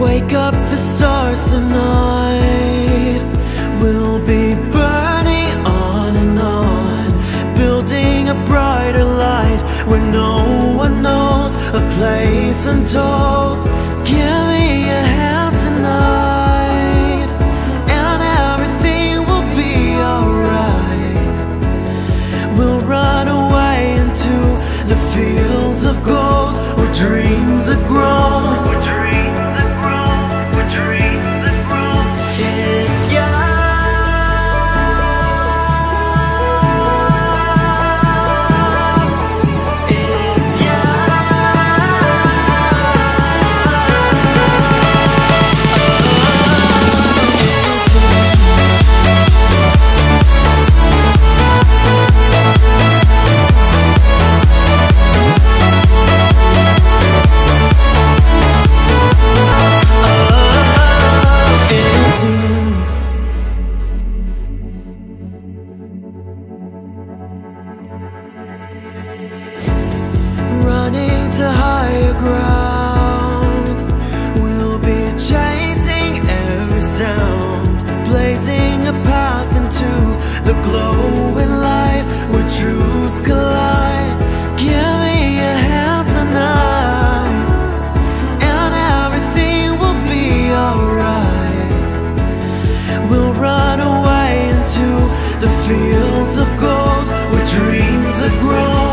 Wake up the stars tonight. We'll be burning on and on Building a brighter light Where no one knows A place untold to higher ground. We'll be chasing every sound Blazing a path into the glowing light Where truths collide. Give me a hand tonight And everything will be alright. We'll run away into the fields of gold Where dreams are grown.